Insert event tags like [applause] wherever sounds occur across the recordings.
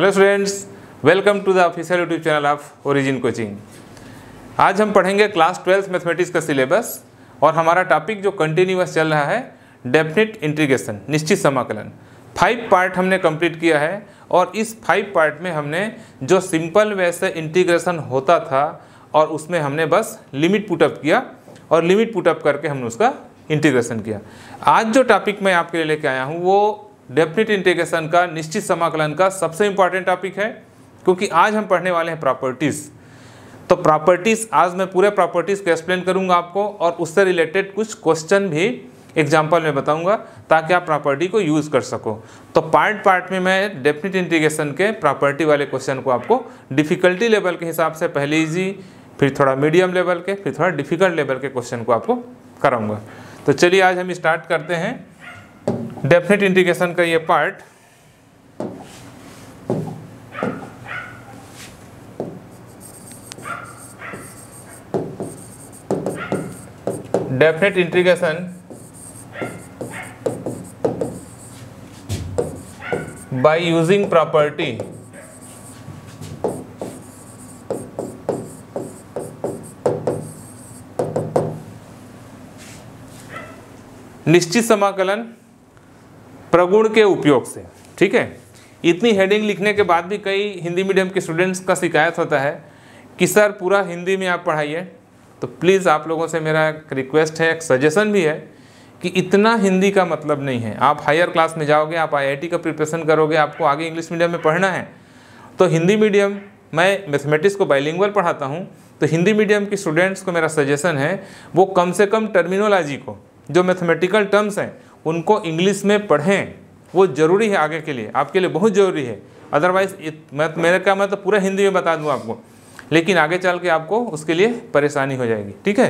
Hello students welcome to the official YouTube channel of Origin coaching आज हम पढ़ेंगे class twelfth mathematics का syllabus और हमारा टॉपिक जो कंटिन्यूअस चल रहा है डेफिनेट इंटीग्रेशन निश्चित समाकलन। फाइव पार्ट हमने कंप्लीट किया है और इस फाइव पार्ट में हमने जो सिंपल वे से इंटीग्रेशन होता था और उसमें हमने बस लिमिट पुटअप किया और लिमिट पुटअप करके हमने उसका इंटीग्रेशन किया। आज जो टॉपिक मैं आपके लिए लेके आया हूँ, वो डेफिनेट इंटीग्रेशन का, निश्चित समाकलन का सबसे इंपॉर्टेंट टॉपिक है, क्योंकि आज हम पढ़ने वाले हैं प्रॉपर्टीज़ तो प्रॉपर्टीज़ आज मैं पूरे प्रॉपर्टीज़ को एक्सप्लेन करूँगा आपको और उससे रिलेटेड कुछ क्वेश्चन भी एग्ज़ाम्पल में बताऊँगा, ताकि आप प्रॉपर्टी को यूज़ कर सको। तो पार्ट पार्ट में मैं डेफिनेट इंटीग्रेशन के प्रॉपर्टी वाले क्वेश्चन को आपको डिफ़िकल्टी लेवल के हिसाब से पहले इजी फिर थोड़ा मीडियम लेवल के, फिर थोड़ा डिफ़िकल्ट लेवल के क्वेश्चन को आपको कराऊँगा। तो चलिए आज हम स्टार्ट करते हैं। डेफिनेट इंटीग्रेशन का ये part definite integration by using property निश्चित समाकलन प्रगुण के उपयोग से, ठीक है? इतनी हेडिंग लिखने के बाद भी कई हिंदी मीडियम के स्टूडेंट्स का शिकायत होता है कि, सर, पूरा हिंदी में आप पढ़ाइए। तो प्लीज़ आप लोगों से मेरा एक रिक्वेस्ट है, एक सजेशन भी है कि इतना हिंदी का मतलब नहीं है। आप हायर क्लास में जाओगे, आप आईआईटी का प्रिपरेशन करोगे, आपको आगे इंग्लिश मीडियम में पढ़ना है। तो हिंदी मीडियम मैं मैथमेटिक्स को बाइलिंगुअल पढ़ाता हूँ तो हिंदी मीडियम के स्टूडेंट्स को मेरा सजेशन है, वो कम से कम टर्मिनोलॉजी को, जो मैथमेटिकल टर्म्स हैं उनको इंग्लिश में पढ़ें, वो ज़रूरी है आगे के लिए, आपके लिए बहुत ज़रूरी है। अदरवाइज़ मैं, मेरे का मैं तो पूरा हिंदी में बता दूँ आपको, लेकिन आगे चल के आपको उसके लिए परेशानी हो जाएगी, ठीक है?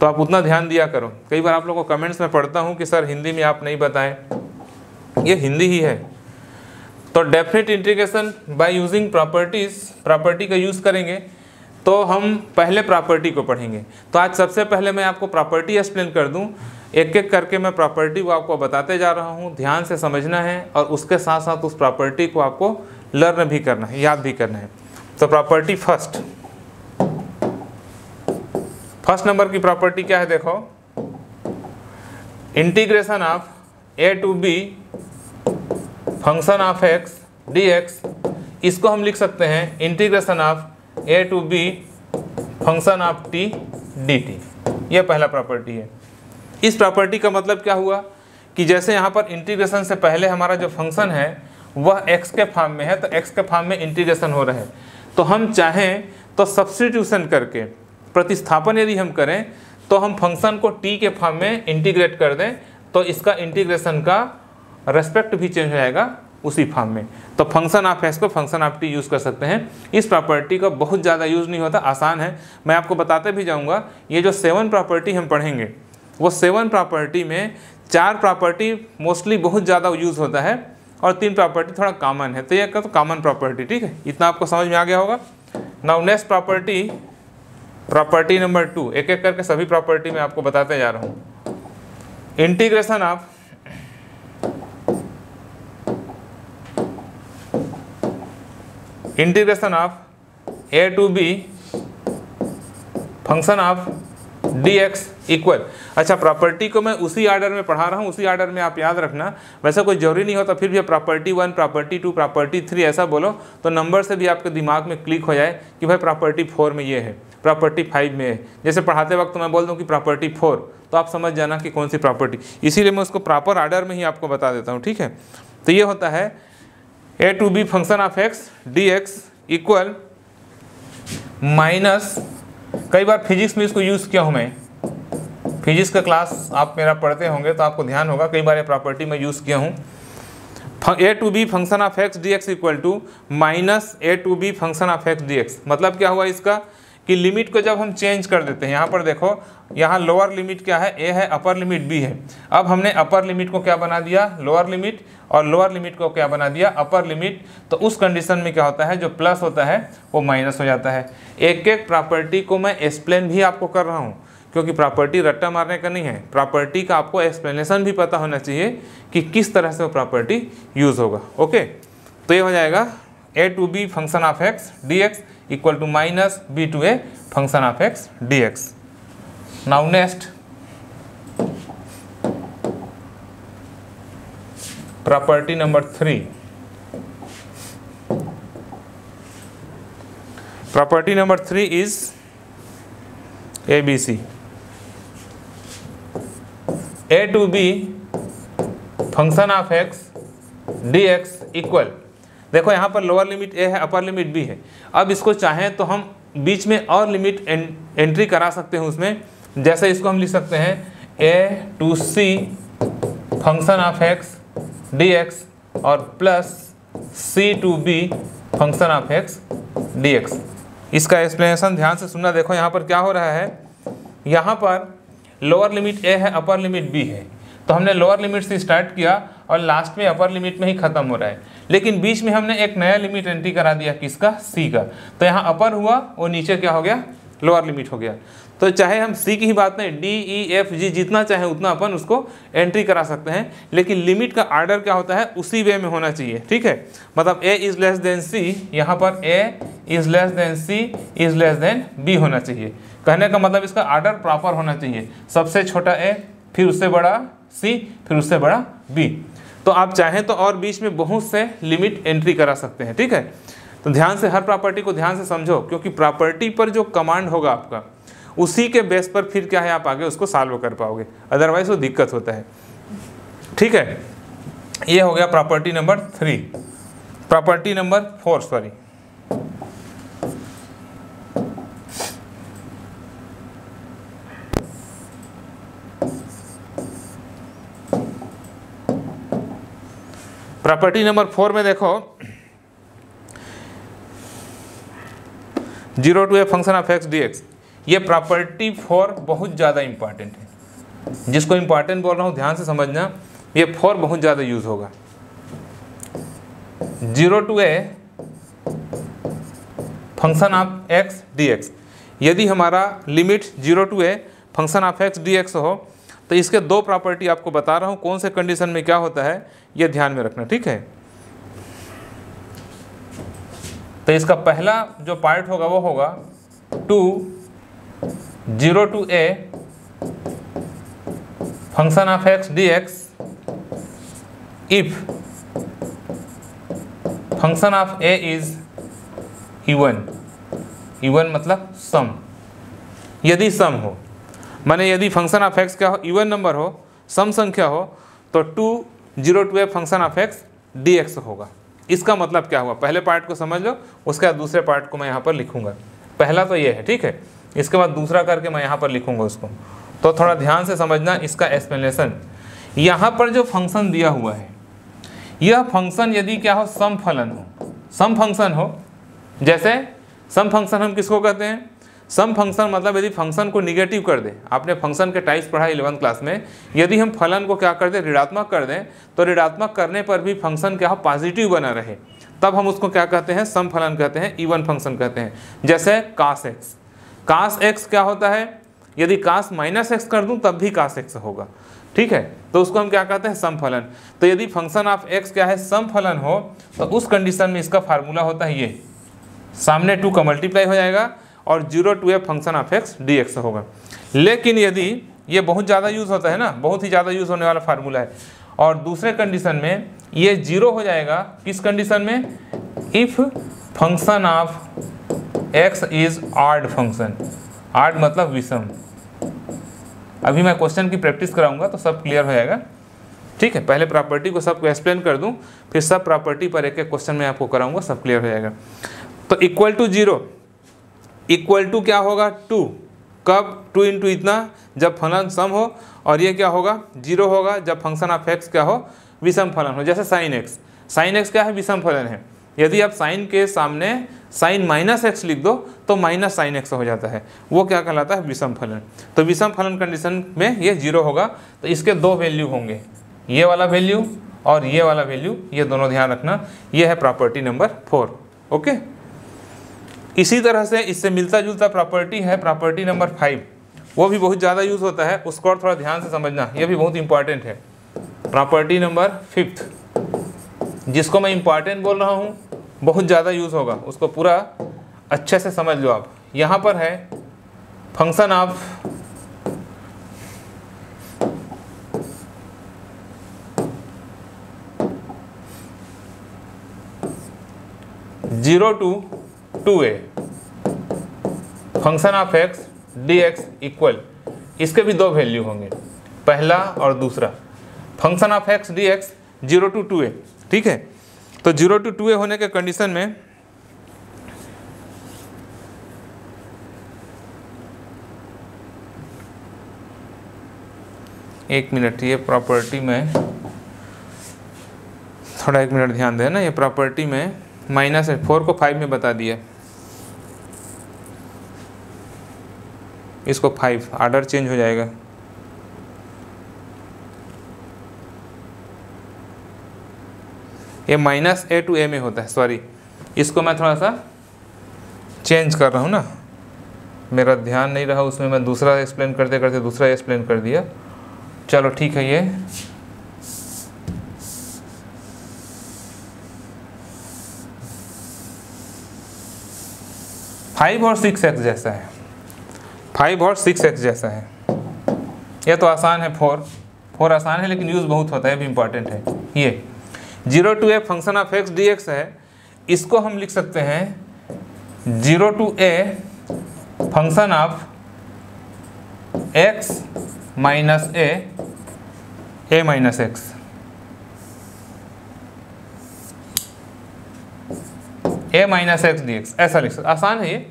तो आप उतना ध्यान दिया करो। कई बार आप लोगों को कमेंट्स में पढ़ता हूँ कि, सर, हिंदी में आप नहीं बताएँ। ये हिंदी ही है। तो definite integration by using properties property का यूज़ करेंगे तो हम पहले प्रॉपर्टी को पढ़ेंगे। तो आज सबसे पहले मैं आपको प्रॉपर्टी एक्सप्लेन कर दूँ। एक एक करके मैं प्रॉपर्टी को आपको बताते जा रहा हूँ, ध्यान से समझना है और उसके साथ साथ उस प्रॉपर्टी को आपको लर्न भी करना है, याद भी करना है। तो प्रॉपर्टी फ़र्स्ट फ़र्स्ट नंबर की प्रॉपर्टी क्या है देखो? Integration of A to B function of X D X इसको हम लिख सकते हैं integration of A to B function of T D T यह पहला प्रॉपर्टी है। इस प्रॉपर्टी का मतलब क्या हुआ? कि जैसे यहाँ पर इंटीग्रेशन से पहले हमारा जो फ़ंक्शन है, वह x के फॉर्म में है तो x के फॉर्म में इंटीग्रेशन हो रहा है। तो हम चाहें तो सब्सटीट्यूशन करके, प्रतिस्थापन यदि हम करें तो हम फ़ंक्शन को t के फॉर्म में इंटीग्रेट कर दें तो इसका इंटीग्रेशन का रेस्पेक्ट भी चेंज हो जाएगा उसी फॉर्म में। तो फ़ंक्शन आप एक्स को फ़ंक्शन आप टी यूज़ कर सकते हैं। इस प्रॉपर्टी का बहुत ज़्यादा यूज़ नहीं होता, आसान है। मैं आपको बताते भी जाऊँगा, ये जो सेवन प्रॉपर्टी हम पढ़ेंगे वो सेवन प्रॉपर्टी में चार प्रॉपर्टी मोस्टली बहुत ज़्यादा यूज़ होता है और तीन प्रॉपर्टी थोड़ा कॉमन है। तो ये तो कॉमन प्रॉपर्टी ठीक है? इतना आपको समझ में आ गया होगा। Now next property property number two एक एक करके सभी प्रॉपर्टी में आपको बताते जा रहा हूँ। Integration of integration of A to B function of D X equal अच्छा प्रॉपर्टी को मैं उसी आर्डर में पढ़ा रहा हूँ, उसी आर्डर में आप याद रखना। वैसे कोई ज़रूरी नहीं होता फिर भी property one property two property three ऐसा बोलो तो नंबर से भी आपके दिमाग में क्लिक हो जाए कि भाई प्रॉपर्टी फोर में ये है प्रॉपर्टी फाइव में है। जैसे पढ़ाते वक्त मैं बोल दूँ कि प्रॉपर्टी फोर तो आप समझ जाना कि कौन सी प्रॉपर्टी इसीलिए मैं उसको प्रॉपर आर्डर में ही आपको बता देता हूँ, ठीक है? तो ये होता है A to B function of X D X equal minus कई बार फिजिक्स में इसको यूज़ किया हूँ मैं। फिजिक्स का क्लास आप मेरा पढ़ते होंगे तो आपको ध्यान होगा, कई बार ये प्रॉपर्टी में यूज़ किया हूँ। A to B function of X D X equal to minus A to B function of X D X मतलब क्या हुआ इसका? कि लिमिट को जब हम चेंज कर देते हैं, यहाँ पर देखो, यहाँ लोअर लिमिट क्या है? ए है अपर लिमिट बी है। अब हमने अपर लिमिट को क्या बना दिया? लोअर लिमिट और लोअर लिमिट को क्या बना दिया? अपर लिमिट तो उस कंडीशन में क्या होता है? जो प्लस होता है, वो माइनस हो जाता है। एक एक प्रॉपर्टी को मैं एक्सप्लेन भी आपको कर रहा हूँ, क्योंकि प्रॉपर्टी रट्टा मारने का नहीं है। प्रॉपर्टी का आपको एक्सप्लेनेशन भी पता होना चाहिए कि किस तरह से वो प्रॉपर्टी यूज़ होगा। ओके तो ये हो जाएगा A to B function of X D X equal to minus B to A function of X D X now next property number three. Property number three is A B C. A to B function of X D X equal. देखो, यहाँ पर lower limit ए है, upper limit B है। अब इसको चाहें तो हम बीच में और लिमिट एंट्री करा सकते हैं उसमें। जैसे इसको हम लिख सकते हैं, A to C function of X X और plus C to B function of X D X इसका एक्सप्लेनेशन ध्यान से सुनना, देखो यहाँ पर क्या हो रहा है। यहाँ पर लोअर लिमिट ए है अपर लिमिट बी है। तो हमने लोअर लिमिट से स्टार्ट किया और लास्ट में अपर लिमिट में ही खत्म हो रहा है। लेकिन बीच में हमने एक नया लिमिट एंट्री करा दिया किसका? सी का। तो यहाँ अपर हुआ और नीचे क्या हो गया? लोअर लिमिट हो गया। तो चाहे हम सी की ही बात नहीं डी ई एफ़ जी जितना चाहे उतना अपन उसको एंट्री करा सकते हैं। लेकिन लिमिट का आर्डर क्या होता है? उसी वे में होना चाहिए, ठीक है? मतलब A is less than C यहाँ पर A is less than C is less than B होना चाहिए। कहने का मतलब इसका आर्डर प्रॉपर होना चाहिए। सबसे छोटा ए फिर उससे बड़ा सी फिर उससे बड़ा बी तो आप चाहें तो और बीच में बहुत से लिमिट एंट्री करा सकते हैं, ठीक है? तो ध्यान से हर प्रॉपर्टी को ध्यान से समझो, क्योंकि प्रॉपर्टी पर जो कमांड होगा आपका उसी के बेस पर फिर क्या है आप आगे उसको सॉल्व कर पाओगे। अदरवाइज़ वो दिक्कत होता है। ठीक है? ये हो गया property number three property number four sorry property number four में देखो। Zero to A function of X D X ये प्रॉपर्टी फोर बहुत ज़्यादा इंपॉर्टेंट है। जिसको इंपॉर्टेंट बोल रहा हूँ, ध्यान से समझना, ये फोर बहुत ज़्यादा यूज़ होगा। Zero to A function of X D X यदि हमारा limit zero to A function of X D X हो तो इसके दो प्रॉपर्टी आपको बता रहा हूँ, कौन से कंडीशन में क्या होता है, ये ध्यान में रखना, ठीक है? तो इसका पहला जो पार्ट होगा, वो होगा two zero to A function of X D X if function of A is even even मतलब सम। यदि सम हो, माने यदि फ़ंक्शन ऑफ़ एक्स क्या हो, इवन नंबर हो, सम संख्या हो तो two zero to A function of X D X होगा। इसका मतलब क्या हुआ? पहले पार्ट को समझ लो, उसके बाद दूसरे पार्ट को मैं यहाँ पर लिखूँगा। पहला तो ये है, ठीक है? इसके बाद दूसरा करके मैं यहाँ पर लिखूँगा उसको। तो थोड़ा ध्यान से समझना इसका एक्सप्लेनेशन यहाँ पर जो फ़ंक्शन दिया हुआ है, यह फ़ंक्शन यदि क्या हो सम फलन हो। सम फ़ंक्शन हो, जैसे सम फ़ंक्शन हम किसको कहते हैं? सम फ़ंक्शन मतलब यदि फ़ंक्शन को निगेटिव कर दें, आपने फ़ंक्शन के टाइप्स पढ़ा इलेवंथ क्लास में, यदि हम फलन को क्या कर दें, ऋणात्मक कर दें तो ऋणात्मक करने पर भी फ़ंक्शन क्या हो पॉजिटिव बना रहे। तब हम उसको क्या कहते हैं? सम फलन कहते हैं इवन फ़ंक्शन कहते हैं। जैसे कास एक्स कास एक्स क्या होता है? यदि कास माइनस एक्स कर दूँ, तब भी कास एक्स होगा। ठीक है? तो उसको हम क्या कहते हैं? समफलन। तो यदि फ़ंक्शन ऑफ़ एक्स क्या है? समफलन हो तो उस कंडीशन में इसका फार्मूला होता है ये। सामने टू का मल्टीप्लाई हो जाएगा और zero to A function of X D X होगा। लेकिन यदि ये बहुत ज़्यादा यूज़ होता है ना, बहुत ही ज़्यादा यूज़ होने वाला फार्मूला है, और दूसरे कंडीशन में ये ज़ीरो हो जाएगा, किस कंडीशन में? If function of X is odd function odd मतलब विषम। अभी मैं क्वेश्चन की प्रैक्टिस कराऊँगा तो सब क्लियर हो जाएगा। ठीक है, पहले प्रॉपर्टी को सबको एक्सप्लेन कर दूँ, फिर सब प्रॉपर्टी पर एक एक क्वेश्चन में आपको कराऊँगा, सब क्लियर हो जाएगा। तो equal to zero equal to क्या होगा? टू कब? टू इंटू इतना, जब फलन सम हो, और ये क्या होगा? ज़ीरो होगा, जब फ़ंक्शन ऑफ़ एक्स क्या हो? विषम फलन हो, जैसे साइन एक्स साइन एक्स क्या है? विषम फलन है। यदि आप साइन के सामने साइन माइनस एक्स लिख दो तो माइनस साइन एक्स हो जाता है। वो क्या कहलाता है? विषम फलन। तो विषम फलन कंडीशन में ये ज़ीरो होगा तो इसके दो वैल्यू होंगे। ये वाला वैल्यू और ये वाला वैल्यू ये दोनों ध्यान रखना। ये है प्रॉपर्टी नंबर फोर ओके इसी तरह से इससे मिलता जुलता प्रॉपर्टी है प्रॉपर्टी नंबर फाइव वो भी बहुत ज़्यादा यूज़ होता है, उसको और थोड़ा ध्यान से समझना। ये भी बहुत इंपॉर्टेंट है। प्रॉपर्टी नंबर फिफ्थ जिसको मैं इंपॉर्टेंट बोल रहा हूँ बहुत ज़्यादा यूज़ होगा। उसको पूरा अच्छे से समझ लो आप। यहाँ पर है function of zero to two A function of X D X equal इसके भी दो वैल्यू होंगे। पहला और दूसरा। Function of X D X zero to two A ठीक है? तो ज़ीरो टू टू ए होने के कंडीशन में एक मिनट ये प्रॉपर्टी में थोड़ा एक मिनट ध्यान दें ना ये प्रॉपर्टी में माइनस है फोर को फाइव में बता दिया। इसको फाइव आर्डर चेंज हो जाएगा। ये माइनस ए टू ए में होता है सॉरी इसको मैं थोड़ा सा चेंज कर रहा हूँ ना। मेरा ध्यान नहीं रहा, उसमें मैं दूसरा एक्सप्लेन करते करते दूसरा एक्सप्लेन कर दिया। चलो, ठीक है ये। फाइव और सिक्स एक्स जैसा है। फाइव और सिक्स एक्स जैसा है। यह तो आसान है फोर फोर आसान है, लेकिन यूज़ बहुत होता है भी इंपॉर्टेंट है। ये। Zero to A function of X D X है, इसको हम लिख सकते हैं zero to A function of X minus A A minus X. A minus X D X ऐसा लिख सकते आसान है ये।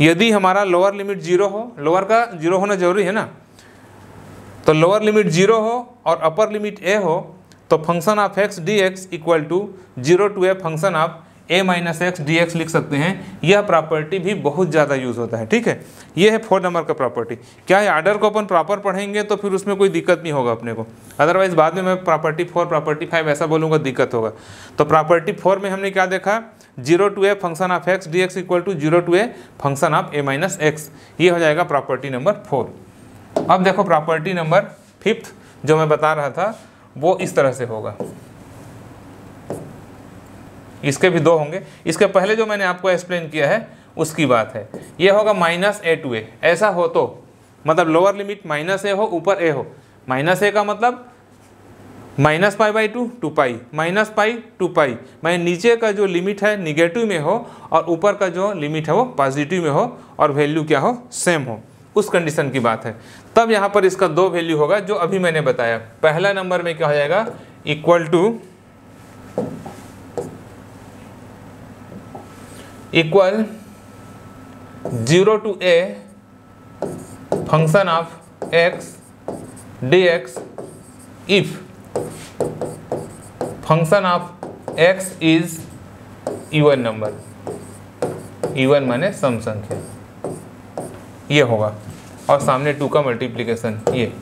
यदि हमारा लोअर लिमिट ज़ीरो हो लोअर का ज़ीरो होना ज़रूरी है ना? तो लोअर लिमिट ज़ीरो हो और अपर लिमिट ए हो तो function of X D X equal to zero to A function of A minus X D X लिख सकते हैं। यह प्रॉपर्टी भी बहुत ज़्यादा यूज़ होता है, ठीक है? ये है फोर नंबर का प्रॉपर्टी क्या है आर्डर को अपन प्रॉपर पढ़ेंगे तो फिर उसमें कोई दिक्कत नहीं होगा अपने को। अदरवाइज़ बाद में मैं प्रॉपर्टी फोर प्रॉपर्टी फाइव ऐसा बोलूँगा, दिक्कत होगा। तो प्रॉपर्टी फोर में हमने क्या देखा? Zero to A function of X D X equal to zero to A function of A minus X ये हो जाएगा प्रॉपर्टी नंबर फोर अब देखो प्रॉपर्टी नंबर फिफ्थ जो मैं बता रहा था वो इस तरह से होगा। इसके भी दो होंगे। इसके पहले जो मैंने आपको एक्सप्लेन किया है, उसकी बात है। ये होगा माइनस ए टू ए ऐसा हो तो मतलब लोअर लिमिट माइनस ए हो, ऊपर ए हो। माइनस ए का मतलब minus pi by two two pi minus pi two pi मैं नीचे का जो लिमिट है निगेटिव में हो, और ऊपर का जो लिमिट है, वो पॉजिटिव में हो, और वैल्यू क्या हो सेम हो। उस कंडीशन की बात है। तब यहाँ पर इसका दो वैल्यू होगा, जो अभी मैंने बताया। पहला नंबर में क्या हो जाएगा? Equal to equal zero to A function of X D X if function of X is even number even माने सम संख्या। ये होगा। और सामने टू का मल्टीप्लीकेशन ये।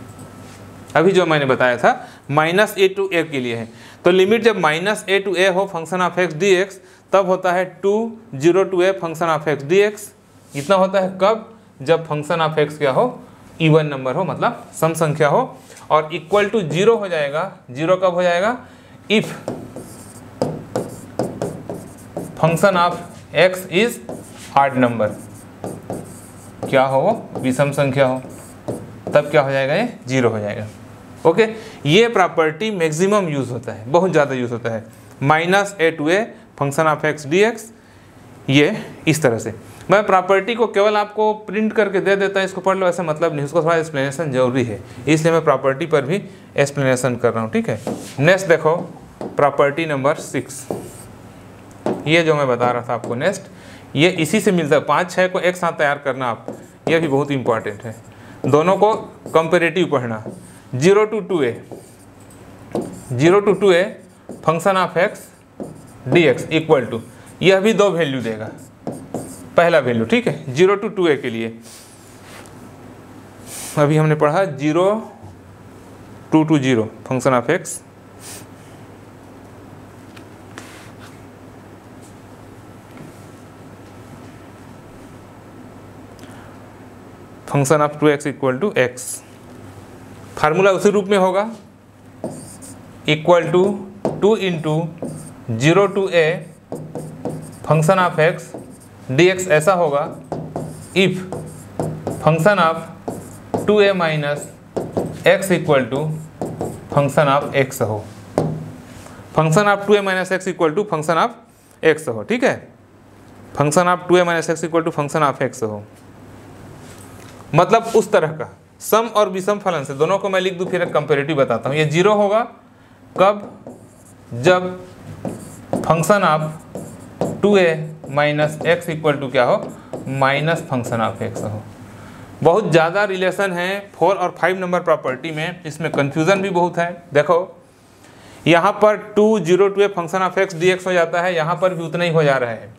अभी जो मैंने बताया था माइनस ए टू ए के लिए है। तो लिमिट जब माइनस ए टू ए हो function of X D X तब होता है two zero to A function of X D X इतना होता है कब? जब फ़ंक्शन ऑफ़ एक्स क्या हो? इवन नंबर हो मतलब सम संख्या हो। और इक्वल टू ज़ीरो हो जाएगा। ज़ीरो कब हो जाएगा? If function of X is odd number क्या हो विषम संख्या हो। तब क्या हो जाएगा ये? ज़ीरो हो जाएगा। ओके? ये प्रॉपर्टी मैक्सिमम यूज़ होता है। बहुत ज़्यादा यूज़ होता है। Minus A to A function of X D X ये इस तरह से। मैं प्रॉपर्टी को केवल आपको प्रिंट करके दे देता है, इसको पढ़ लो, ऐसा मतलब नहीं उसको थोड़ा एक्सप्लेनेशन ज़रूरी है। इसलिए मैं प्रॉपर्टी पर भी एक्सप्लेनेशन कर रहा हूँ, ठीक है? नेक्स्ट देखो, प्रॉपर्टी नंबर सिक्स ये जो मैं बता रहा था आपको नेक्स्ट ये इसी से मिलता है। पाँच छः को एक साथ तैयार करना आप, ये भी बहुत इंपॉर्टेंट है। दोनों को कंपेरेटिव पढ़ना। Zero to two a. Zero to two a function of x d x equal to यह भी दो वैल्यू देगा। पहला वैल्यू ठीक है? ज़ीरो टू टू ए के लिए। अभी हमने पढ़ा, zero to two zero function of x function of two x equal to x. Formula उसी रूप में होगा। Equal to two into zero to a function of x d x ऐसा होगा। If function of two a minus x equal to function of x हो। Function of two a minus x equal to function of x हो, ठीक है? Function of two a minus x equal to function of x हो। मतलब उस तरह का। सम और विषम फलन से, दोनों को मैं लिख दूँ, फिर एक कंपेरेटिव बताता हूँ। ये ज़ीरो होगा, कब? जब function of two a minus x equal to क्या हो? माइनस फ़ंक्शन ऑफ़ एक्स हो। बहुत ज़्यादा रिलेशन है फोर और फाइव नंबर प्रॉपर्टी में, इसमें कन्फ्यूज़न भी बहुत है। देखो, यहाँ पर two zero to a function of x d हो जाता है, यहाँ पर भी उतना ही हो जा रहा है।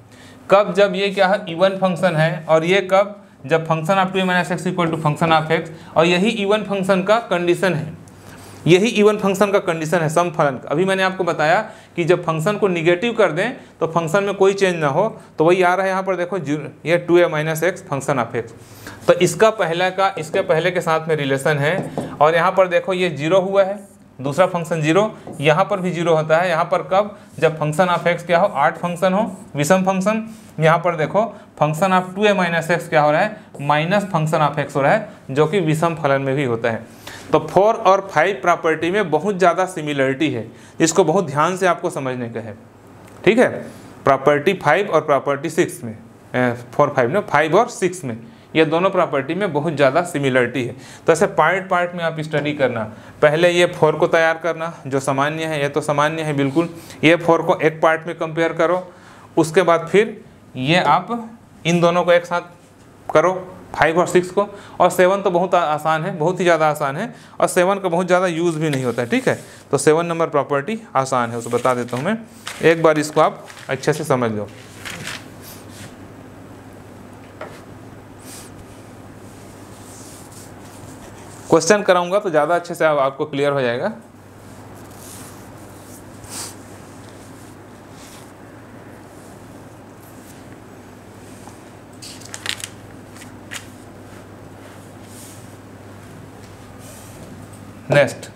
कब? जब ये क्या है? इवन फ़ंक्शन है, और ये कब? जब function of two a minus x equal to function of x और यही इवन फ़ंक्शन का कंडीशन है। यही इवन फ़ंक्शन का कंडीशन है सम फलन का। अभी मैंने आपको बताया कि जब फ़ंक्शन को निगेटिव कर दें तो फ़ंक्शन में कोई चेंज ना हो। तो वही आ रहा है यहाँ पर, देखो ये two a minus x function of x तो इसका पहला का, इसके पहले के साथ में रिलेशन है। और यहाँ पर देखो, ये ज़ीरो हुआ है। दूसरा फ़ंक्शन ज़ीरो यहाँ पर भी ज़ीरो होता है, यहाँ पर कब? जब फ़ंक्शन ऑफ़ एक्स क्या हो? आठ फ़ंक्शन हो, विषम फ़ंक्शन यहाँ पर देखो function of two a minus x क्या हो रहा है? माइनस फ़ंक्शन ऑफ़ एक्स हो रहा है, जो कि विषम फलन में भी होता है। तो फोर और फाइव प्रॉपर्टी में बहुत ज़्यादा सिमिलरिटी है। इसको बहुत ध्यान से आपको समझने का है। ठीक है? प्रॉपर्टी फाइव और प्रॉपर्टी सिक्स में। फोर फाइव ना फाइव और सिक्स में। ये दोनों प्रॉपर्टी में बहुत ज़्यादा सिमिलरिटी है। तो ऐसे पार्ट पार्ट में आप स्टडी करना। पहले ये फोर को तैयार करना, जो सामान्य है, ये तो सामान्य है बिल्कुल। ये फोर को एक पार्ट में कंपेयर करो। उसके बाद फिर ये आप इन दोनों को एक साथ करो फाइव और सिक्स को। और सेवन तो बहुत आसान है, बहुत ही ज़्यादा आसान है। और सेवन का बहुत ज़्यादा यूज़ भी नहीं होता है, ठीक है? तो सेवन नंबर प्रॉपर्टी आसान है, उसे बता देता हूँ मैं। एक बार इसको आप अच्छे से समझ लो। क्वेश्चन कराऊँगा तो ज़्यादा अच्छे से आप, आपको क्लियर हो जाएगा। नेक्स्ट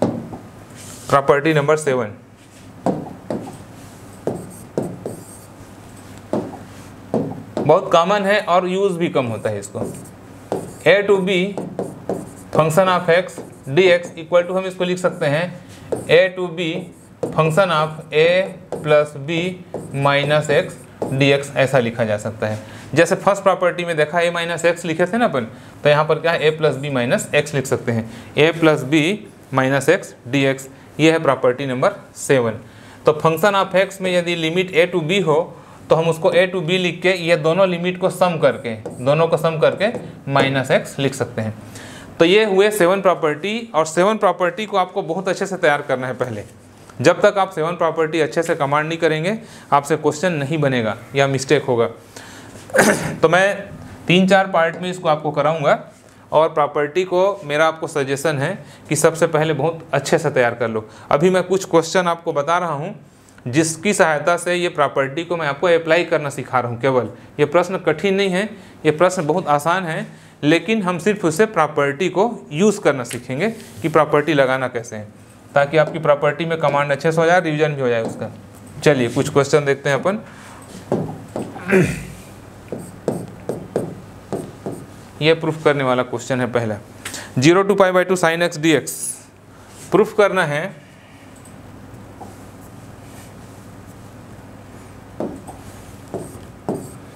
प्रॉपर्टी नंबर सेवन बहुत कॉमन है और यूज़ भी कम होता है इसको। A to b function of x d x equal to हम इसको लिख सकते हैं a to b function of a plus b minus x d x ऐसा लिखा जा सकता है। जैसे फ़र्स्ट प्रॉपर्टी में देखा ए माइनस एक्स लिखे थे ना अपन तो यहाँ पर क्या है a plus b minus x लिख सकते हैं। A plus b minus x d x ये है प्रॉपर्टी नंबर सेवन। तो फ़ंक्शन ऑफ़ एक्स में यदि लिमिट ए टू बी हो तो हम उसको ए टू बी लिख के ये दोनों लिमिट को सम करके, दोनों को सम करके माइनस एक्स लिख सकते हैं। तो ये हुए सेवन प्रॉपर्टी और सेवन प्रॉपर्टी को आपको बहुत अच्छे से तैयार करना है पहले। जब तक आप सेवन प्रॉपर्टी अच्छे से कमांड नहीं करेंगे, आपसे क्वेश्चन नहीं बनेगा या मिस्टेक होगा। [clears throat] तो मैं तीन चार पार्ट में इसको आपको कराऊँगा और प्रॉपर्टी को मेरा आपको सजेशन है कि सबसे पहले बहुत अच्छे से तैयार कर लो। अभी मैं कुछ क्वेश्चन आपको बता रहा हूँ, जिसकी सहायता से ये प्रॉपर्टी को मैं आपको अप्लाई करना सिखा रहा हूँ केवल। ये प्रश्न कठिन नहीं है, ये प्रश्न बहुत आसान है लेकिन हम सिर्फ़ उसे प्रॉपर्टी को यूज़ करना सीखेंगे कि प्रॉपर्टी लगाना कैसे है। ताकि आपकी प्रॉपर्टी में कमांड अच्छे से हो जाए रिविजन भी हो जाए उसका। चलिए, कुछ क्वेश्चन देखते हैं अपन। ये प्रूफ करने वाला क्वेश्चन है पहला। Zero to pi by two sine x d x proof करना है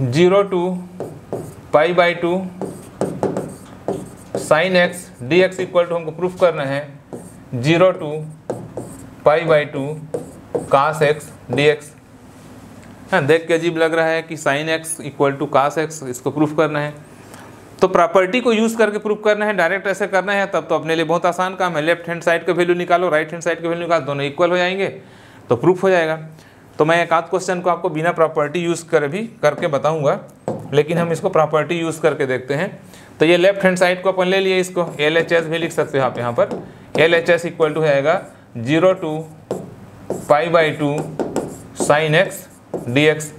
zero to pi by two sine x d x equal to हमको प्रूफ करना है zero to pi by two cos x d x है, देख के अजीब लग रहा है कि sine x equal to cos x इसको प्रूफ करना है। तो प्रॉपर्टी को यूज़ करके प्रूफ करना है डायरेक्ट ऐसे करना है, तब तो अपने लिए बहुत आसान काम है। लेफ़्ट हैंड साइड का वैल्यू निकालो राइट हैंड साइड का वैल्यू निकालो, दोनों इक्वल हो जाएँगे तो प्रूफ हो जाएगा। तो मैं एक आध क्वेश्चन को आपको बिना प्रॉपर्टी यूज़ कर भी करके बताऊँगा, लेकिन हम इसको प्रॉपर्टी यूज़ करके देखते हैं। तो ये लेफ़्ट हैंड साइड को अपन ले लिए इसको। एल एच एस भी लिख सकते हो आप यहाँ पर। L H S equal to आएगा zero to pi by two sine x d x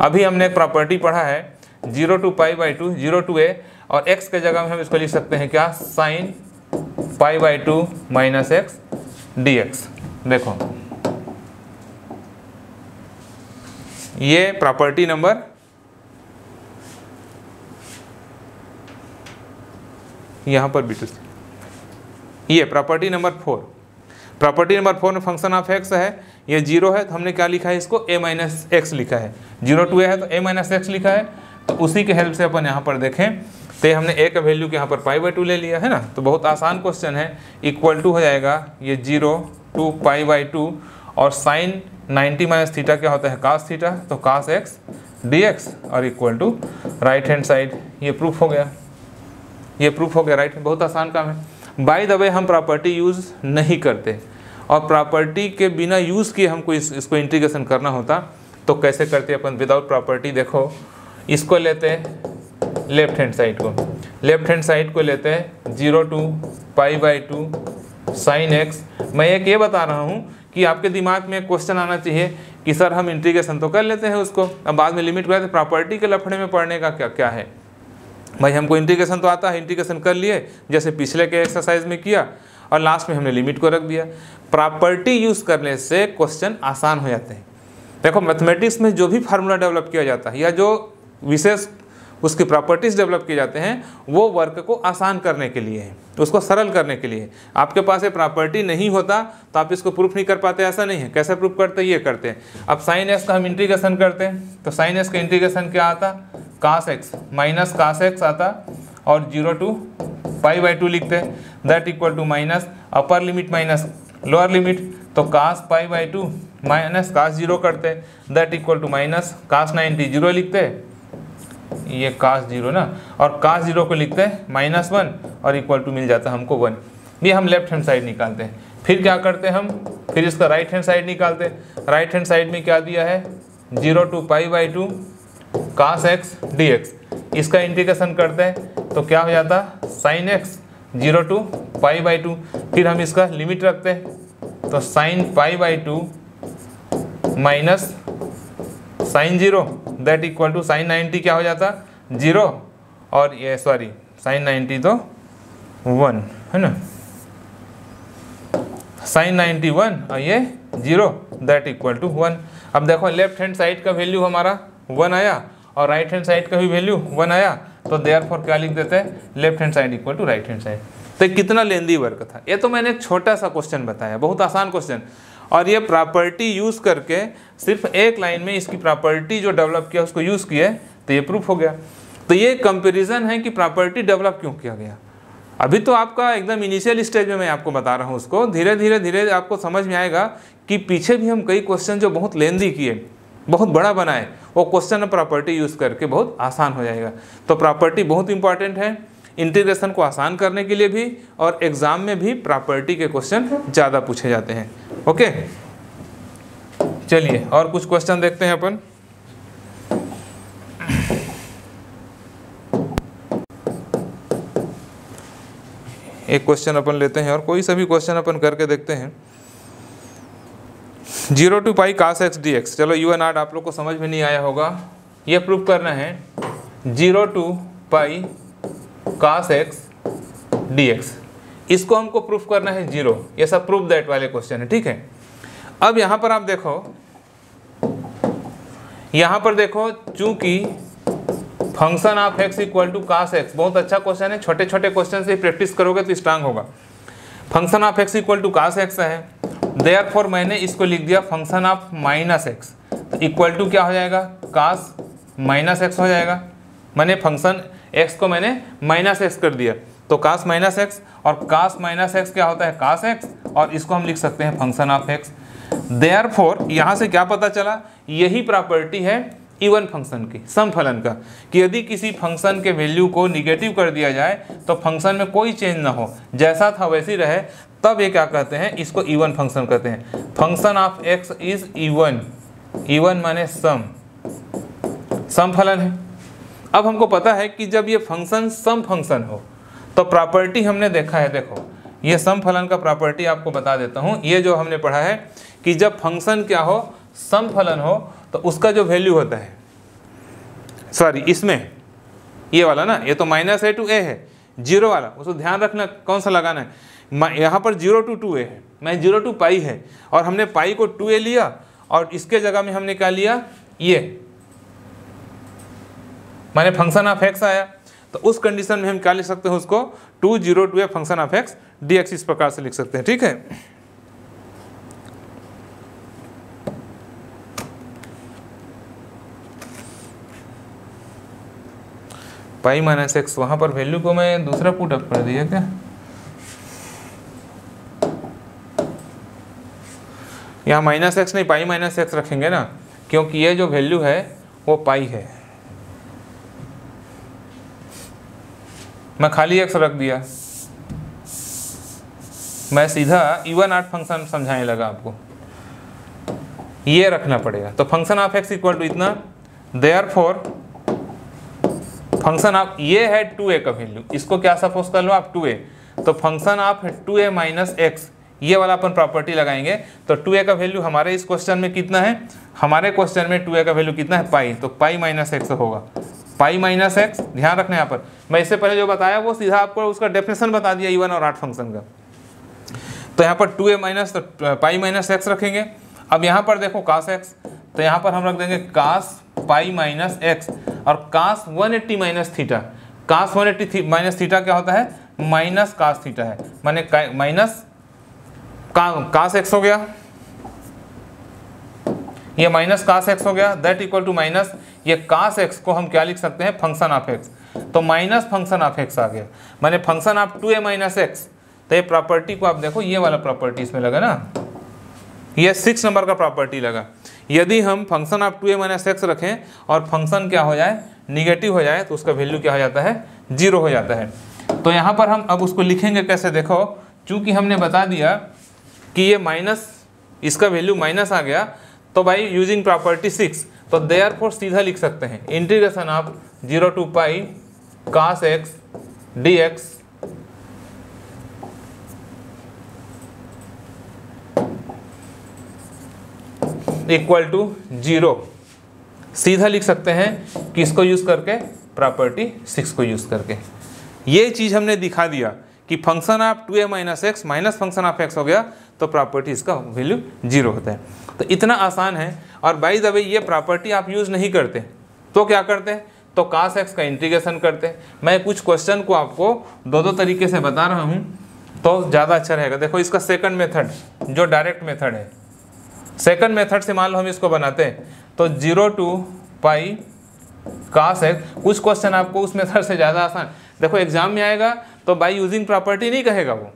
अभी हमने एक प्रॉपर्टी पढ़ा है zero to pi by two zero to a और एक्स के जगह में हम इसको लिख सकते हैं क्या? Sine pi by two minus x d x देखो, ये प्रॉपर्टी नंबर यहाँ पर बी टू सी ये property number four property number four में फ़ंक्शन ऑफ़ एक्स है, ये ज़ीरो है तो हमने क्या लिखा है इसको? ए माइनस एक्स लिखा है। ज़ीरो टू ए है तो ए माइनस एक्स लिखा है। तो उसी के हेल्प से अपन यहाँ पर देखें तो हमने ए का वैल्यू के यहाँ पर पाई बाई टू ले लिया, है ना? तो बहुत आसान क्वेश्चन है। इक्वल टू हो जाएगा, ये zero to pi by two और साइन नाइन्टी माइनस थीटा क्या होता है? कास थीटा तो कास एक्स डी एक्स और equal to right hand side ये प्रूफ हो गया। ये प्रूफ हो गया राइट बहुत आसान काम है। बाय द वे हम प्रॉपर्टी यूज़ नहीं करते। और प्रॉपर्टी के बिना यूज़ किए हमको इस, इसको इंटीग्रेशन करना होता तो कैसे करते अपन? विदाउट प्रॉपर्टी देखो, इसको लेते लेफ़्ट हैंड साइड को। लेफ़्ट हैंड साइड को लेते हैं zero to pi by two sine x मैं एक ये बता रहा हूँ कि आपके दिमाग में क्वेश्चन आना चाहिए कि सर हम इंटीग्रेशन तो कर लेते हैं उसको। अब बाद में लिमिट करते प्रॉपर्टी के लफड़े में पढ़ने का क्या क्या है? भाई, हमको इंटीग्रेशन तो आता है इंटीग्रेशन कर लिए, जैसे पिछले के एक्सरसाइज में किया, और लास्ट में हमने लिमिट को रख दिया। प्रॉपर्टी यूज़ करने से क्वेश्चन आसान हो जाते हैं। देखो मैथमेटिक्स में जो भी फार्मूला डेवलप किया जाता है, या जो विशेष उसकी प्रॉपर्टीज़ डेवलप किए जाते हैं, वो वर्क को आसान करने के लिए है, उसको सरल करने के लिए। आपके पास ये प्रॉपर्टी नहीं होता तो आप इसको प्रूफ नहीं कर पाते, ऐसा नहीं है। कैसे प्रूफ करते ये करते हैं। अब साइन एस का हम इंटीग्रेशन करते हैं तो साइन एस का इंटीग्रेशन क्या आता? Cos x minus cos x आता, और zero to pi by two लिखते हैं। That equal to minus upper limit minus lower limit तो cos pi by two minus cos zero करते that equal to minus cos ninety zero लिखते ये कास zero ना? और कास ज़ीरो को लिखते हैं माइनस वन और इक्वल टू मिल जाता है हमको वन ये हम लेफ़्ट हैंड साइड निकालते हैं। फिर क्या करते हैं हम? फिर इसका राइट हैंड साइड निकालते हैं। राइट हैंड साइड में क्या दिया है? Zero to pi by two cos x d x इसका इंटीग्रेशन करते हैं तो क्या हो जाता? Sine x zero to pi by two फिर हम इसका लिमिट रखते हैं तो sine pi by two minus sine zero that equal to sine ninety क्या हो जाता? ज़ीरो। और ये सॉरी साइन नाइन्टी तो वन, है ना? साइन नाइन्टी वन और ये zero that equal to one. अब देखो लेफ़्ट हैंड साइड का वैल्यू हमारा वन आया और राइट हैंड साइड का भी वैल्यू वन आया तो देयर फॉर क्या लिख देते हैं? Left hand side equal to right hand side तो कितना लेंदी वर्क था? ये तो मैंने एक छोटा सा क्वेश्चन बताया, बहुत आसान क्वेश्चन और ये प्रॉपर्टी यूज़ करके सिर्फ़ एक लाइन में इसकी प्रॉपर्टी जो डेवलप किया, उसको यूज़ किया तो ये प्रूफ हो गया। तो ये कंपेरिजन है कि प्रॉपर्टी डेवलप क्यों किया गया। अभी तो आपका एकदम इनिशियल स्टेज में मैं आपको बता रहा हूँ उसको। धीरे धीरे धीरे आपको समझ में आएगा कि पीछे भी हम कई क्वेश्चन जो बहुत लेंदी किए, बहुत बड़ा बनाए, वो क्वेश्चन प्रॉपर्टी यूज़ करके बहुत आसान हो जाएगा। तो प्रॉपर्टी बहुत इंपॉर्टेंट है इंटीग्रेशन को आसान करने के लिए भी और एग्ज़ाम में भी प्रॉपर्टी के क्वेश्चन ज़्यादा पूछे जाते हैं। ओके? चलिए, और कुछ क्वेश्चन देखते हैं अपन। एक क्वेश्चन अपन लेते हैं और कोई सभी क्वेश्चन अपन करके देखते हैं। Zero to pi cos x d x चलो यू एन आर्ट आप लोग को समझ में नहीं आया होगा। ये प्रूव करना है। Zero to pi cos x d x इसको हमको प्रूफ करना है ज़ीरो ये सब प्रूफ दैट वाले क्वेश्चन है, ठीक है? अब यहाँ पर आप देखो, यहाँ पर देखो, चूँकि function of x equal to cos x बहुत अच्छा क्वेश्चन है छोटे छोटे क्वेश्चन से प्रैक्टिस करोगे तो स्ट्रांग होगा। Function of x equal to cos x है देयर फॉर मैंने इसको लिख दिया function of minus x equal to क्या हो जाएगा? कास माइनस एक्स हो जाएगा। मैंने फ़ंक्शन एक्स को मैंने माइनस एक्स कर दिया। तो कास माइनस एक्स और कास माइनस एक्स क्या होता है? कास एक्स और इसको हम लिख सकते हैं function of x therefore यहाँ से क्या पता चला? यही प्रॉपर्टी है इवन फ़ंक्शन की सम फलन का, कि यदि किसी फ़ंक्शन के वैल्यू को निगेटिव कर दिया जाए तो फ़ंक्शन में कोई चेंज ना हो। जैसा था वैसी रहे। तब ये क्या कहते हैं? इसको इवन फ़ंक्शन कहते हैं। Function of x is even even माने सम सम फलन है। अब हमको पता है कि जब ये फ़ंक्शन सम फ़ंक्शन हो तो प्रॉपर्टी हमने देखा है, देखो, ये सम फलन का प्रॉपर्टी आपको बता देता हूँ। ये जो हमने पढ़ा है कि जब फ़ंक्शन क्या हो सम फलन हो तो उसका जो वैल्यू होता है सॉरी इसमें, ये वाला ना, ये तो माइनस ए टू ए है ज़ीरो वाला, उसको ध्यान रखना, कौन सा लगाना है? यहाँ पर ज़ीरो टू टू ए है, मैं ज़ीरो टू पाई है, और हमने पाई को टू ए लिया, और इसके जगह में हमने क्या लिया? ये, माने फ़ंक्शन ऑफ़ एक्स आया तो उस कंडीशन में हम क्या लिख सकते हैं उसको? Two zero to a function of x d x इस प्रकार से लिख सकते हैं, ठीक है? पाई माइनस एक्स वहाँ पर वैल्यू को मैं दूसरा पुट अप कर दिया क्या? यहाँ माइनस एक्स नहीं, पाई माइनस एक्स रखेंगे ना, क्योंकि ये जो वैल्यू है, वो पाई है। मैं खाली एक्स रख दिया। मैं सीधा इवन आर्ट फ़ंक्शन समझाने लगा आपको। ये रखना पड़ेगा। तो function of x equal to इतना। देयर फोर फ़ंक्शन ऑफ़ ये है टू ए का वैल्यू इसको क्या सपोज़ कर लो आप टू ए तो function of two a minus x ये वाला अपन प्रॉपर्टी लगाएँगे। तो टू ए का वैल्यू हमारे इस क्वेश्चन में कितना है? हमारे क्वेश्चन में टू ए का वैल्यू कितना है? पाई तो पाई माइनस एक्स होगा। पाई माइनस एक्स ध्यान रखना यहाँ पर। मैं इससे पहले जो बताया वो सीधा आपको उसका डेफिनेशन बता दिया इवन और आठ फ़ंक्शन का। तो यहाँ पर टू ए माइनस तो पाई माइनस एक्स रखेंगे। अब यहाँ पर देखो कास एक्स तो यहाँ पर हम रख देंगे कास पाई माइनस एक्स। और cos one eighty minus theta. Cos one eighty minus theta क्या होता है? माइनस कास थीटा है। माने माइनस का, कास एक्स हो गया। ये माइनस कास एक्स हो गया दैट इक्वल टू माइनस ये कास एक्स को हम क्या लिख सकते हैं? फ़ंक्शन ऑफ़ एक्स तो माइनस फ़ंक्शन ऑफ़ एक्स आ गया। मैंने function of two a minus x तो ये प्रॉपर्टी को आप देखो, ये वाला प्रॉपर्टी इसमें लगा ना? ये सिक्स नंबर का प्रॉपर्टी लगा। यदि हम function of two a minus x रखें और फ़ंक्शन क्या हो जाए? निगेटिव हो जाए तो उसका वैल्यू क्या हो जाता है? ज़ीरो हो जाता है। तो यहाँ पर हम अब उसको लिखेंगे कैसे देखो? चूँकि हमने बता दिया कि ये माइनस इसका वैल्यू माइनस आ गया तो भाई यूजिंग प्रॉपर्टी सिक्स तो देयर फोर सीधा लिख सकते हैं। Integration of zero to pi cos x d x equal to zero सीधा लिख सकते हैं किसको यूज़ करके? प्रॉपर्टी सिक्स को यूज़ करके। ये चीज़ हमने दिखा दिया कि function of two a minus x minus function of x हो गया। तो प्रॉपर्टी इसका वैल्यू ज़ीरो होता है। तो इतना आसान है और बाई द वे ये प्रॉपर्टी आप यूज़ नहीं करते। तो क्या करते हैं? तो कास एक्स का इंटीग्रेशन करते हैं। मैं कुछ क्वेश्चन को आपको दो दो तरीके से बता रहा हूँ तो ज़्यादा अच्छा रहेगा। देखो, इसका सेकंड मेथड जो डायरेक्ट मेथड है। सेकंड मेथड से मान लो हम इसको बनाते हैं। तो zero to pi cos x कुछ क्वेश्चन आपको उस मेथड से ज़्यादा आसान। देखो एग्ज़ाम में आएगा तो बाई यूजिंग प्रॉपर्टी नहीं कहेगा वो।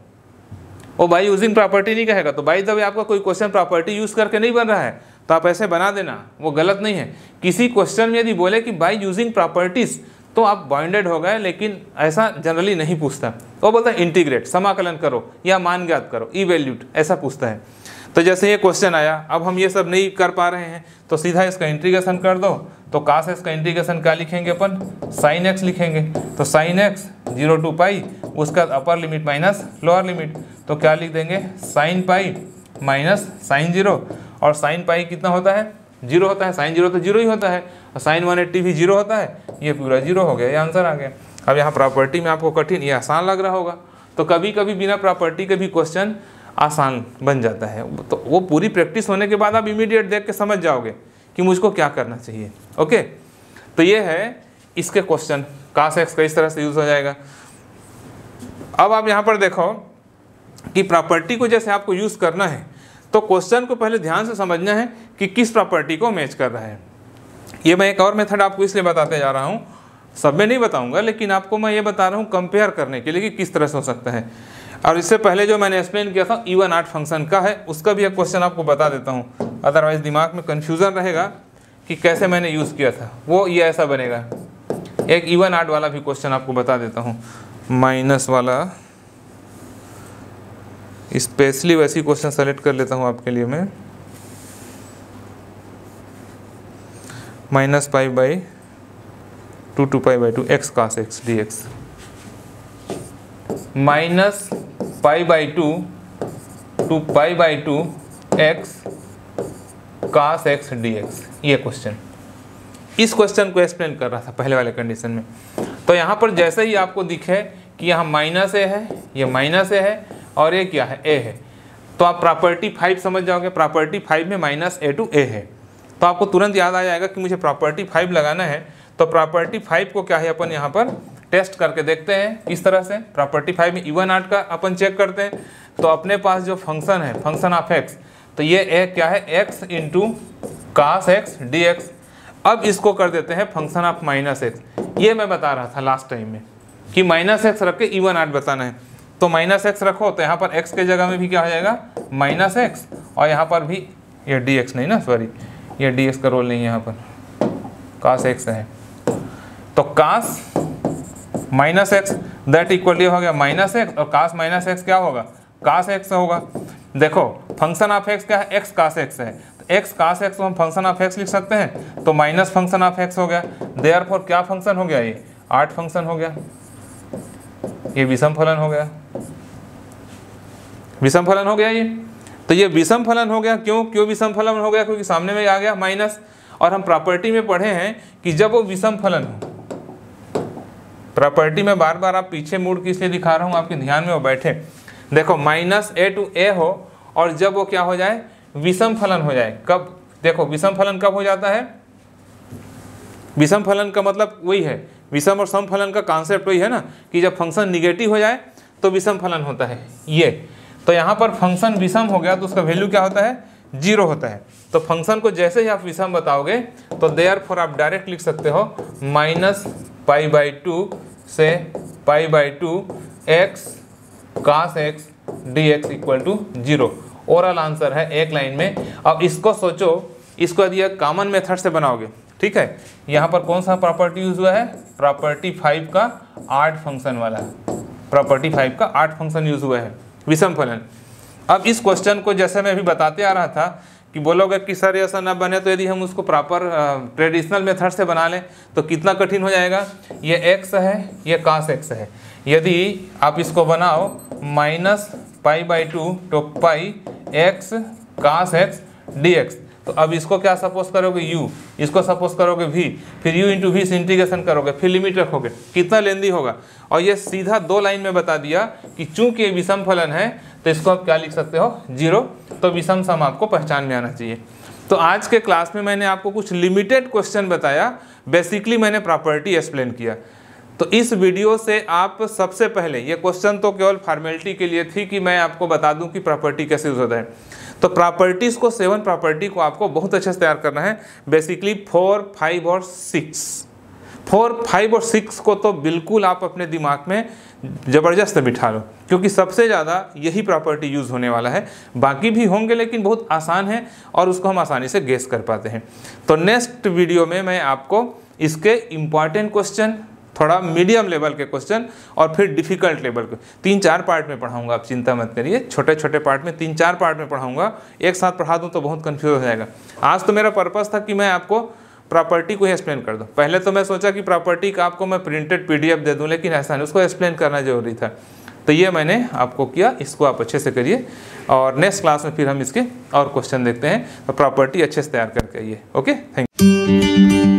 वो बाई यूजिंग प्रॉपर्टी नहीं कहेगा। तो बाई दबे आपका कोई क्वेश्चन प्रॉपर्टी यूज़ करके नहीं बन रहा है तो आप ऐसे बना देना। वो गलत नहीं है। किसी क्वेश्चन में यदि बोले कि बाई यूजिंग प्रॉपर्टीज़ तो आप बाइंडेड हो गए, लेकिन ऐसा जनरली नहीं पूछता। वो बोलता है इंटीग्रेट समाकलन करो, या मान ज्ञात करो ई वैल्यूट ऐसा पूछता है। तो जैसे ये क्वेश्चन आया, अब हम ये सब नहीं कर पा रहे हैं तो सीधा इसका इंटीग्रेशन कर दो तो कास एक्स का इंटीग्रेशन क्या लिखेंगे अपन? साइन एक्स लिखेंगे। तो sine x zero to pi उसका upper limit minus lower limit तो क्या लिख देंगे? Sine pi minus sine zero और साइन पाई कितना होता है? ज़ीरो होता है। साइन ज़ीरो तो ज़ीरो ही होता है, और साइन वन एट्टी भी ज़ीरो होता है, ये पूरा ज़ीरो हो गया, ये आंसर आ गया। अब यहाँ प्रॉपर्टी में आपको कठिन, ये आसान लग रहा होगा। तो कभी कभी बिना प्रॉपर्टी के भी क्वेश्चन आसान बन जाता है। तो वो पूरी प्रैक्टिस होने के बाद आप इमीडिएट देख के समझ जाओगे कि मुझको क्या करना चाहिए। ओके तो ये है इसके क्वेश्चन कास एक्स का इस तरह से यूज़ हो जाएगा। अब आप यहाँ पर देखो कि प्रॉपर्टी को जैसे आपको यूज़ करना है तो क्वेश्चन को पहले ध्यान से समझना है कि किस प्रॉपर्टी को मैच कर रहा है। ये मैं एक और मेथड आपको इसलिए बताते जा रहा हूँ। सब में नहीं बताऊँगा, लेकिन आपको मैं ये बता रहा हूँ कंपेयर करने के लिए कि किस तरह से हो सकता है। और इससे पहले जो मैंने एक्सप्लेन किया था इवन आर्ट फ़ंक्शन का है, उसका भी एक क्वेश्चन आपको बता देता हूँ। अदरवाइज़ दिमाग में कन्फ्यूज़न रहेगा कि कैसे मैंने यूज़ किया था। वो ये ऐसा बनेगा। एक इवन आर्ट वाला भी क्वेश्चन आपको बता देता हूँ। माइनस वाला। स्पेशली वैसी क्वेश्चन सेलेक्ट कर लेता हूँ आपके लिए मैं। Minus pi by two to pi by two x cos x d x minus pi by two to pi by two x cos x d x, ये क्वेश्चन इस क्वेश्चन को एक्सप्लेन कर रहा था पहले वाले कंडीशन में। तो यहाँ पर जैसे ही आपको दिखे कि यहाँ माइनस ए है, ये माइनस ए है और ये क्या है? ए है। तो आप प्रॉपर्टी फाइव समझ जाओगे। प्रॉपर्टी फाइव में माइनस ए टू ए है। तो आपको तुरंत याद आ जाएगा कि मुझे प्रॉपर्टी फाइव लगाना है। तो प्रॉपर्टी फाइव को क्या है अपन यहाँ पर? टेस्ट करके देखते हैं, इस तरह से। प्रॉपर्टी फाइव में इवन आर्ट का अपन चेक करते हैं। तो अपने पास जो फ़ंक्शन है, फ़ंक्शन ऑफ़ एक्स तो ये एक क्या है? X into cos x d x अब इसको कर देते हैं फ़ंक्शन ऑफ़ माइनस एक्स। ये मैं बता रहा था लास्ट टाइम में कि माइनस एक्स रख के इवन आर्ट बताना है। तो माइनस एक्स रखो तो यहाँ पर एक्स के जगह में भी क्या हो जाएगा? Minus x. और यहाँ पर भी ये डी एक्स नहीं ना सॉरी ये डी एक्स का रोल नहीं है यहाँ पर। कास एक्स है। तो cos minus x, that equal हो गया माइनस एक्स, और कास माइनस एक्स क्या होगा? कास एक्स होगा। देखो, फ़ंक्शन ऑफ़ एक्स क्या है? एक्स कास एक्स है। तो एक्स कास एक्स हम फ़ंक्शन ऑफ़ एक्स लिख सकते हैं। तो माइनस फ़ंक्शन ऑफ़ एक्स हो गया। देयर क्या फ़ंक्शन हो गया ये? आठ फ़ंक्शन हो गया। ये विषम फलन हो गया। विषम फलन हो गया ये। तो ये विषम फलन हो गया। क्यों? क्यों विषम फलन हो गया? क्योंकि सामने में आ गया माइनस। और हम प्रॉपर्टी में पढ़े हैं कि जब वो विषम फलन हो प्रॉपर्टी में बार बार आप पीछे मूड के इसलिए दिखा रहा हूँ, आपके ध्यान में वो बैठे। देखो माइनस ए टू ए हो, और जब वो क्या हो जाए? विषम फलन हो जाए। कब? देखो, विषम फलन कब हो जाता है? विषम फलन का मतलब वही है। विषम और सम फलन का कॉन्सेप्ट वही है ना, कि जब फ़ंक्शन निगेटिव हो जाए तो विषम फलन होता है। ये। तो यहाँ पर फ़ंक्शन विषम हो गया तो उसका वैल्यू क्या होता है? ज़ीरो होता है। तो फ़ंक्शन को जैसे ही आप विषम बताओगे तो देयर फॉर आप डायरेक्ट लिख सकते हो माइनस पाई बाई टू से pi by two x cos x d x equal to zero oral answer है एक लाइन में। अब इसको सोचो, इसको यदि कॉमन मेथड से बनाओगे, ठीक है? यहाँ पर कौन सा प्रॉपर्टी यूज़ हुआ है? प्रॉपर्टी फाइव का आर्ट फ़ंक्शन वाला। प्रॉपर्टी फाइव का आठ फ़ंक्शन यूज़ हुआ है। विषम फलन। अब इस क्वेश्चन को जैसे मैं अभी बताते आ रहा था कि बोलोगे कि सर ऐसा ना बने तो यदि हम उसको प्रॉपर ट्रेडिशनल मेथड से बना लें तो कितना कठिन हो जाएगा? ये एक्स है, ये कास एक्स है। यदि आप इसको बनाओ माइनस पाई बाई टू तो pi x cos x d x तो अब इसको क्या सपोज़ करोगे? u. इसको सपोज़ करोगे v. फिर u इंटू वी से इंटीग्रेशन करोगे, फिर लिमिट रखोगे। कितना लेंदी होगा? और ये सीधा दो लाइन में बता दिया कि चूँकि विषम फलन है तो इसको आप क्या लिख सकते हो? ज़ीरो। तो विषम सम आपको पहचान में आना चाहिए। तो आज के क्लास में मैंने आपको कुछ लिमिटेड क्वेश्चन बताया। बेसिकली मैंने प्रॉपर्टी एक्सप्लेन किया। तो इस वीडियो से आप सबसे पहले, ये क्वेश्चन तो केवल फॉर्मेलिटी के लिए थी कि मैं आपको बता दूँ कि प्रॉपर्टी कैसे यूज़ होता है। तो प्रॉपर्टीज़ को सेवन प्रॉपर्टी को आपको बहुत अच्छे से तैयार करना है। बेसिकली फोर फाइव और सिक्स फोर, फाइव और सिक्स को तो बिल्कुल आप अपने दिमाग में ज़बरदस्त बिठा लो, क्योंकि सबसे ज़्यादा यही प्रॉपर्टी यूज़ होने वाला है। बाकी भी होंगे, लेकिन बहुत आसान है और उसको हम आसानी से गेस कर पाते हैं। तो नेक्स्ट वीडियो में मैं आपको इसके इंपॉर्टेंट क्वेश्चन थोड़ा मीडियम लेवल के क्वेश्चन और फिर डिफ़िकल्ट लेवल के तीन चार पार्ट में पढ़ाऊँगा, आप चिंता मत करिए। छोटे छोटे पार्ट में तीन चार पार्ट में पढ़ाऊँगा। एक साथ पढ़ा दूँ तो बहुत कन्फ्यूज़ हो जाएगा। आज तो मेरा पर्पज़ था कि मैं आपको प्रॉपर्टी को ही एक्सप्लेन कर दो। पहले तो मैं सोचा कि प्रॉपर्टी का आपको मैं प्रिंटेड पीडीएफ दे दूँ, लेकिन ऐसा नहीं, उसको एक्सप्लेन करना ज़रूरी था। तो ये मैंने आपको किया, इसको आप अच्छे से करिए। और नेक्स्ट क्लास में फिर हम इसके और क्वेश्चन देखते हैं। तो प्रॉपर्टी अच्छे से तैयार करके आइए। Okay thank you